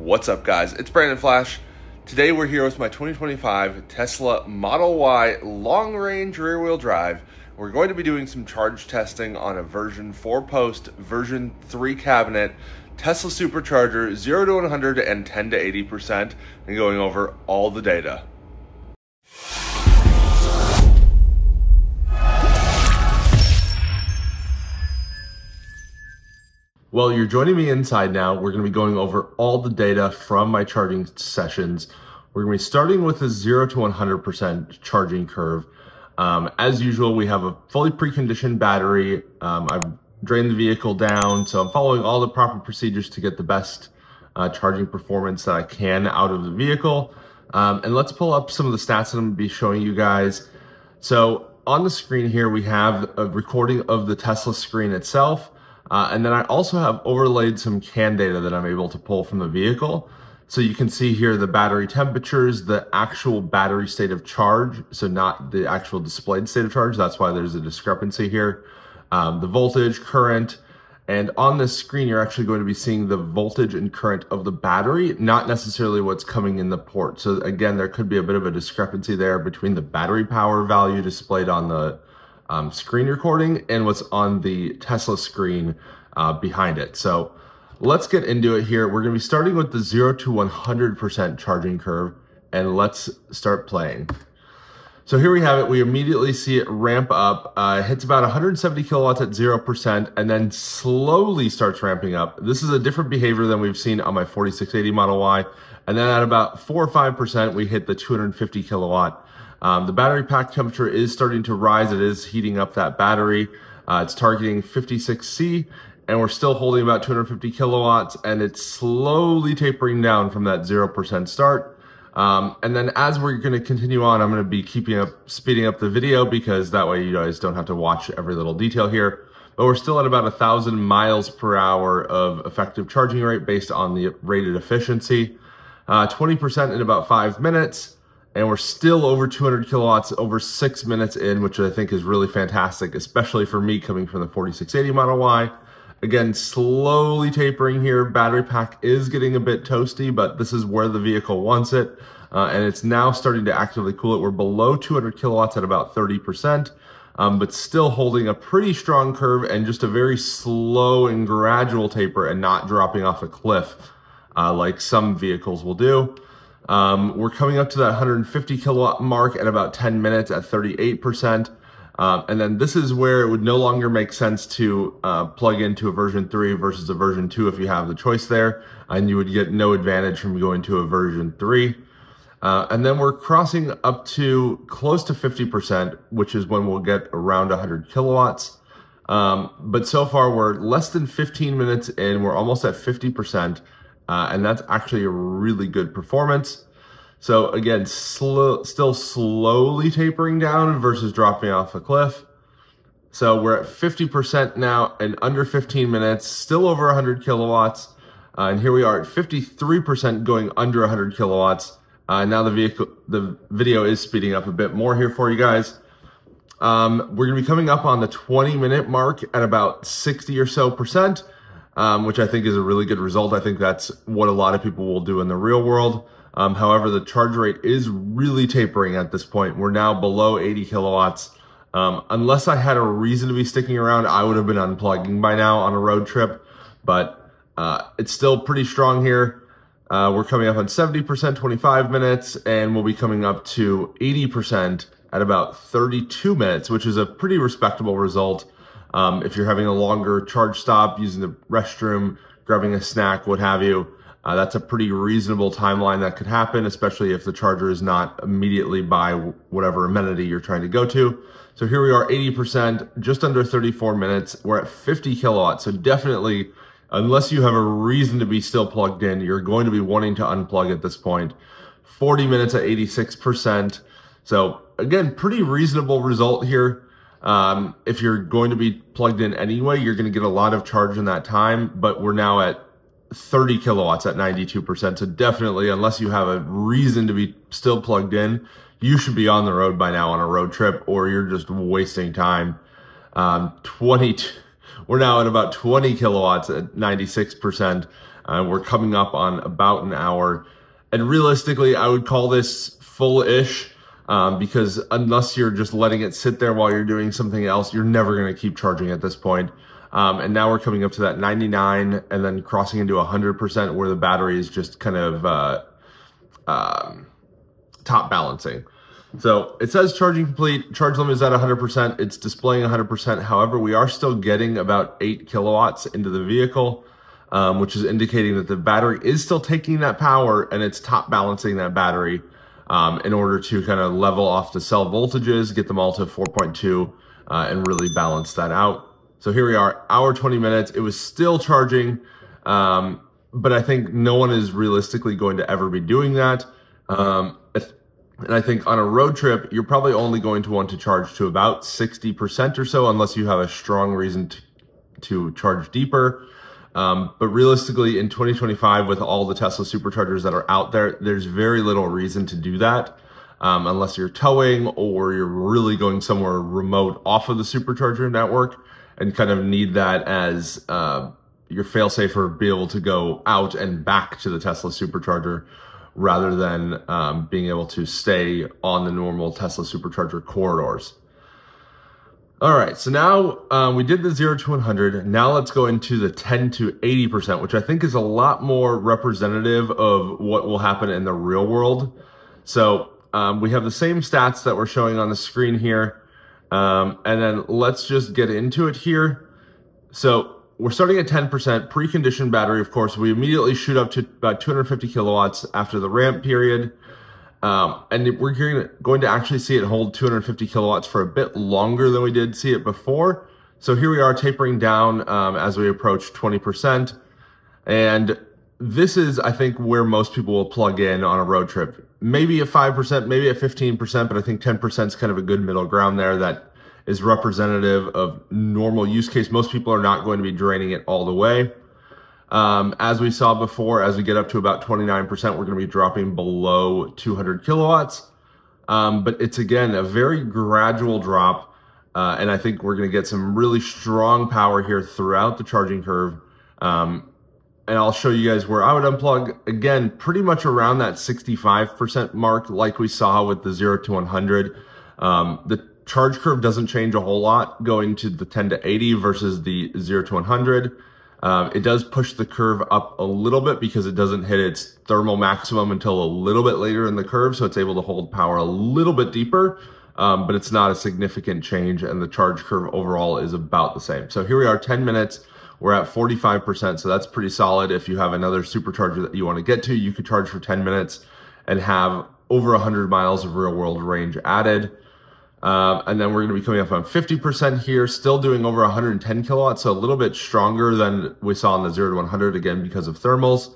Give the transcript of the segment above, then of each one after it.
What's up, guys? It's Branden Flasch. Today we're here with my 2025 Tesla Model Y long range rear wheel drive. We're going to be doing some charge testing on a version 4 post, version 3 cabinet, Tesla supercharger 0 to 100 and 10 to 80%, and going over all the data. Well, you're joining me inside now. We're going to be going over all the data from my charging sessions. We're going to be starting with a 0 to 100% charging curve. Um, as usual, we have a fully preconditioned battery. Um, I've drained the vehicle down, so I'm following all the proper procedures to get the best uh, charging performance that I can out of the vehicle. Um, and let's pull up some of the stats that I'm going to be showing you guys. So on the screen here, we have a recording of the Tesla screen itself. Uh, and then I also have overlaid some CAN data that I'm able to pull from the vehicle. So you can see here the battery temperatures, the actual battery state of charge, so not the actual displayed state of charge. That's why there's a discrepancy here. Um, the voltage, current, and on this screen, you're actually going to be seeing the voltage and current of the battery, not necessarily what's coming in the port. So again, there could be a bit of a discrepancy there between the battery power value displayed on the um, screen recording and what's on the Tesla screen uh, behind it. So let's get into it here. We're going to be starting with the 0 to 100% charging curve, and let's start playing. So here we have it. We immediately see it ramp up. Uh, it hits about 170 kilowatts at 0% and then slowly starts ramping up. This is a different behavior than we've seen on my 4680 Model Y. And then at about 4 or 5%, we hit the 250 kilowatt um, the battery pack temperature is starting to rise. It is heating up that battery. Uh, it's targeting 56C and we're still holding about 250 kilowatts and it's slowly tapering down from that 0% start. Um, and then as we're going to continue on, I'm going to be keeping up, speeding up the video because that way you guys don't have to watch every little detail here. But we're still at about a thousand miles per hour of effective charging rate based on the rated efficiency. 20% uh, in about five minutes and we're still over 200 kilowatts over six minutes in, which I think is really fantastic, especially for me coming from the 4680 Model Y. Again, slowly tapering here. Battery pack is getting a bit toasty, but this is where the vehicle wants it. Uh, and it's now starting to actively cool it. We're below 200 kilowatts at about 30%, um, but still holding a pretty strong curve and just a very slow and gradual taper and not dropping off a cliff uh, like some vehicles will do. Um, we're coming up to that 150 kilowatt mark at about 10 minutes at 38%. Um, and then this is where it would no longer make sense to uh, plug into a version 3 versus a version 2 if you have the choice there. And you would get no advantage from going to a version 3. Uh, and then we're crossing up to close to 50%, which is when we'll get around 100 kilowatts. Um, but so far we're less than 15 minutes in, we're almost at 50%. Uh, and that's actually a really good performance. So again, still slowly tapering down versus dropping off a cliff. So we're at 50% now in under 15 minutes, still over 100 kilowatts. Uh, and here we are at 53% going under 100 kilowatts. Uh, now the vehicle, the video is speeding up a bit more here for you guys. Um, we're gonna be coming up on the 20 minute mark at about 60 or so percent um, which I think is a really good result. I think that's what a lot of people will do in the real world. Um, however, the charge rate is really tapering at this point. We're now below 80 kilowatts. Um, unless I had a reason to be sticking around, I would have been unplugging by now on a road trip, but uh, it's still pretty strong here. Uh, we're coming up on 70%, 25 minutes, and we'll be coming up to 80% at about 32 minutes, which is a pretty respectable result. Um, if you're having a longer charge stop, using the restroom, grabbing a snack, what have you, uh, that's a pretty reasonable timeline that could happen, especially if the charger is not immediately by whatever amenity you're trying to go to. So here we are, 80%, just under 34 minutes. We're at 50 kilowatts. So definitely, unless you have a reason to be still plugged in, you're going to be wanting to unplug at this point. 40 minutes at 86%. So again, pretty reasonable result here. Um, if you're going to be plugged in anyway, you're going to get a lot of charge in that time, but we're now at 30 kilowatts at 92%. So definitely, unless you have a reason to be still plugged in, you should be on the road by now on a road trip or you're just wasting time. Um, 20, we're now at about 20 kilowatts at 96%. Uh, Uh, we're coming up on about an hour. And realistically, I would call this full-ish um, because unless you're just letting it sit there while you're doing something else, you're never going to keep charging at this point. Um, and now we're coming up to that 99 and then crossing into 100% where the battery is just kind of uh, um, top balancing. So it says charging complete, charge limit is at 100%, it's displaying 100%. However, we are still getting about 8 kilowatts into the vehicle, um, which is indicating that the battery is still taking that power and it's top balancing that battery um, in order to kind of level off the cell voltages, get them all to 4.2 uh, and really balance that out. So here we are, hour 20 minutes. It was still charging, um, but I think no one is realistically going to ever be doing that. Um, and I think on a road trip, you're probably only going to want to charge to about 60% or so, unless you have a strong reason to, to charge deeper. Um, but realistically, in 2025, with all the Tesla superchargers that are out there, there's very little reason to do that. Um, unless you're towing or you're really going somewhere remote off of the supercharger network and kind of need that as uh, your failsafe or be able to go out and back to the Tesla supercharger rather than um, being able to stay on the normal Tesla supercharger corridors. All right, so now um, we did the 0 to 100. Now let's go into the 10 to 80%, which I think is a lot more representative of what will happen in the real world. So um, we have the same stats that we're showing on the screen here. Um, and then let's just get into it here. So we're starting at 10% preconditioned battery. Of course, we immediately shoot up to about 250 kilowatts after the ramp period. Um, and we're going to actually see it hold 250 kilowatts for a bit longer than we did see it before. So here we are tapering down um, as we approach 20%. And this is, I think, where most people will plug in on a road trip. Maybe at 5%, maybe at 15%, but I think 10% is kind of a good middle ground there that is representative of normal use case. Most people are not going to be draining it all the way. Um, as we saw before, as we get up to about 29%, we're going to be dropping below 200 kilowatts. Um, but it's again, a very gradual drop. Uh, and I think we're going to get some really strong power here throughout the charging curve. Um, and I'll show you guys where I would unplug again, pretty much around that 65% mark, like we saw with the zero to 100. Um, the charge curve doesn't change a whole lot going to the 10 to 80 versus the 0 to 100. Um, it does push the curve up a little bit because it doesn't hit its thermal maximum until a little bit later in the curve, so it's able to hold power a little bit deeper, um, but it's not a significant change, and the charge curve overall is about the same. So here we are, 10 minutes. We're at 45%, so that's pretty solid. If you have another supercharger that you want to get to, you could charge for 10 minutes and have over 100 miles of real world range added. Um, and then we're going to be coming up on 50% here, still doing over 110 kilowatts, so a little bit stronger than we saw on the 0 to 100, again, because of thermals.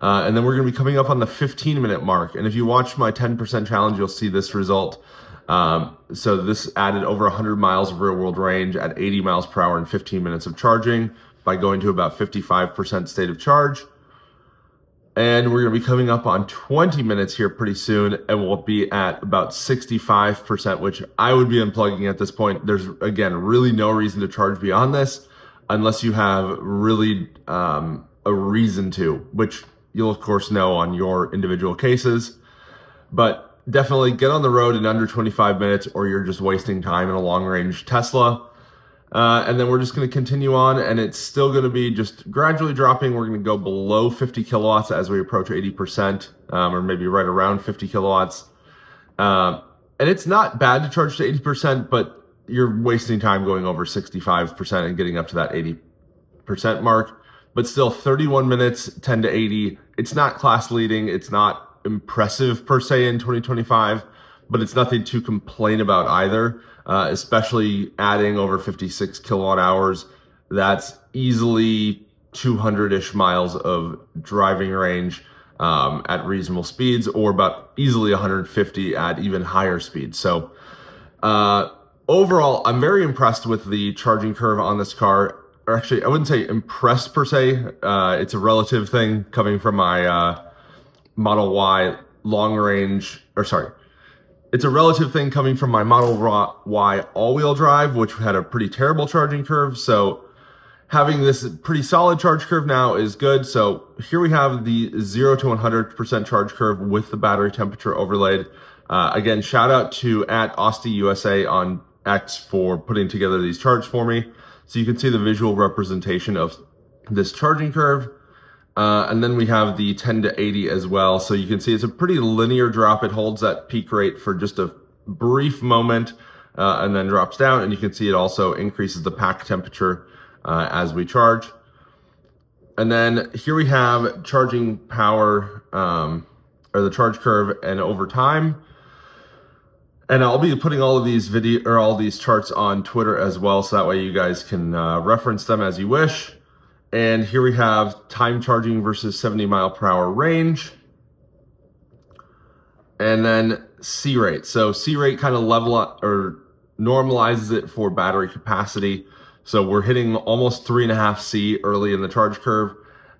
Uh, and then we're going to be coming up on the 15 minute mark. And if you watch my 10% challenge, you'll see this result. Um, so this added over 100 miles of real world range at 80 miles per hour and 15 minutes of charging by going to about 55% state of charge. And we're going to be coming up on 20 minutes here pretty soon, and we'll be at about 65%, which I would be unplugging at this point. There's, again, really no reason to charge beyond this unless you have really um, a reason to, which you'll, of course, know on your individual cases. But definitely get on the road in under 25 minutes, or you're just wasting time in a long-range Tesla. Uh, and then we're just going to continue on and it's still going to be just gradually dropping. We're going to go below 50 kilowatts as we approach 80% um, or maybe right around 50 kilowatts. Uh, and it's not bad to charge to 80%, but you're wasting time going over 65% and getting up to that 80% mark. But still 31 minutes, 10 to 80. It's not class leading. It's not impressive per se in 2025, but it's nothing to complain about either uh, especially adding over 56 kilowatt hours. That's easily 200-ish miles of driving range um, at reasonable speeds or about easily 150 at even higher speeds. So uh, overall, I'm very impressed with the charging curve on this car. Or actually, I wouldn't say impressed per se. Uh, it's a relative thing coming from my uh, Model Y long range, or sorry, it's a relative thing coming from my Model Y all-wheel drive, which had a pretty terrible charging curve. So having this pretty solid charge curve now is good. So here we have the 0 to 100% charge curve with the battery temperature overlaid. Uh, again, shout out to at Austy USA on X for putting together these charts for me. So you can see the visual representation of this charging curve. Uh, and then we have the 10 to 80 as well. So you can see it's a pretty linear drop. It holds that peak rate for just a brief moment uh, and then drops down. And you can see it also increases the pack temperature uh, as we charge. And then here we have charging power um, or the charge curve and over time. And I'll be putting all of these video or all these charts on Twitter as well. So that way you guys can uh, reference them as you wish. And here we have time charging versus 70 mile per hour range. And then C rate. So C rate kind of level up or normalizes it for battery capacity. So we're hitting almost three and a half C early in the charge curve.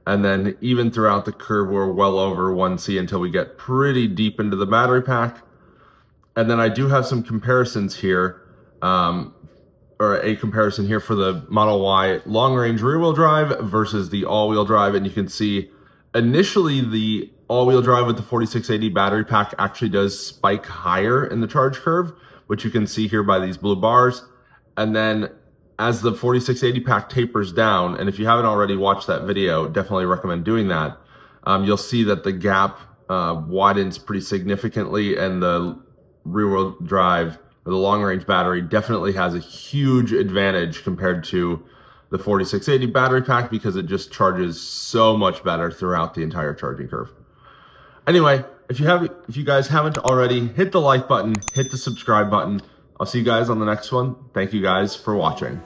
And then even throughout the curve, we're well over one C until we get pretty deep into the battery pack. And then I do have some comparisons here, um, or a comparison here for the Model Y long range rear wheel drive versus the all wheel drive. And you can see initially the all wheel drive with the 4680 battery pack actually does spike higher in the charge curve, which you can see here by these blue bars. And then as the 4680 pack tapers down, and if you haven't already watched that video, definitely recommend doing that. Um, you'll see that the gap uh, widens pretty significantly and the rear wheel drive or the long range battery definitely has a huge advantage compared to the 4680 battery pack because it just charges so much better throughout the entire charging curve. Anyway, if you have if you guys haven't already, hit the like button, hit the subscribe button. I'll see you guys on the next one. Thank you guys for watching.